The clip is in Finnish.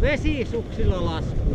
vesisuksilla lasku.